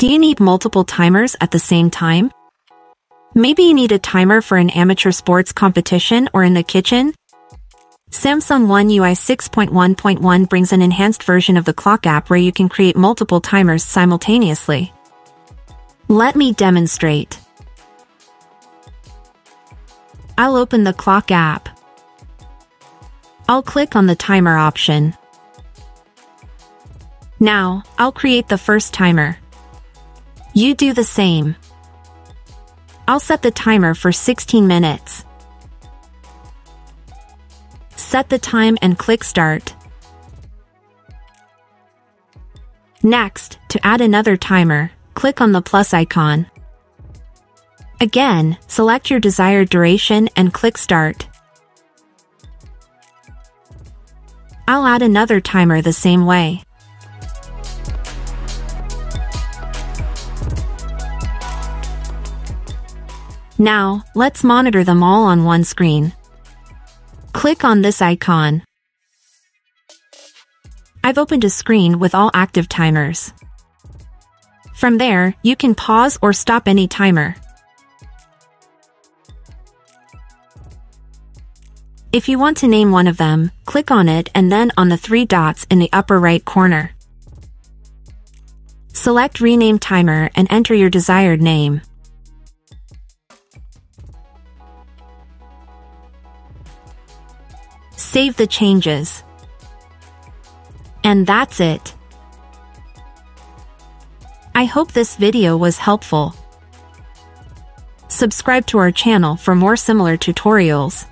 Do you need multiple timers at the same time? Maybe you need a timer for an amateur sports competition or in the kitchen? Samsung One UI 6.1.1 brings an enhanced version of the clock app where you can create multiple timers simultaneously. Let me demonstrate. I'll open the clock app. I'll click on the timer option. Now, I'll create the first timer. You do the same. I'll set the timer for 16 minutes. Set the time and click Start. Next, to add another timer, click on the plus icon. Again, select your desired duration and click Start. I'll add another timer the same way. Now, let's monitor them all on one screen. Click on this icon. I've opened a screen with all active timers. From there, you can pause or stop any timer. If you want to name one of them, click on it and then on the three dots in the upper right corner. Select Rename Timer and enter your desired name. Save the changes. And that's it. I hope this video was helpful. Subscribe to our channel for more similar tutorials.